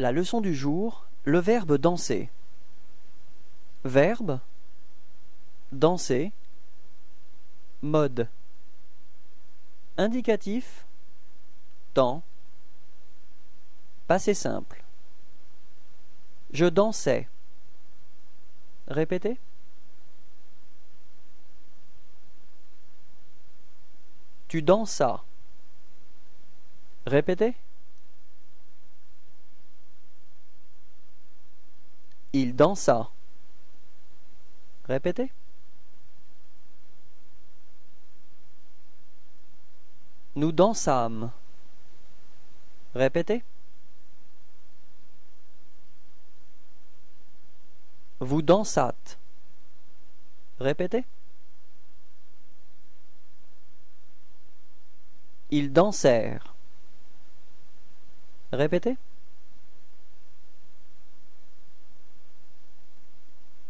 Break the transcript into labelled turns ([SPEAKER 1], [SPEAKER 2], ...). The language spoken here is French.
[SPEAKER 1] La leçon du jour, le verbe danser. Verbe danser. Mode. Indicatif temps. Passé simple. Je dansais. Répétez. Tu dansas. Répétez. Il dansa. Répétez. Nous dansâmes. Répétez. Vous dansâtes. Répétez. Ils dansèrent. Répétez.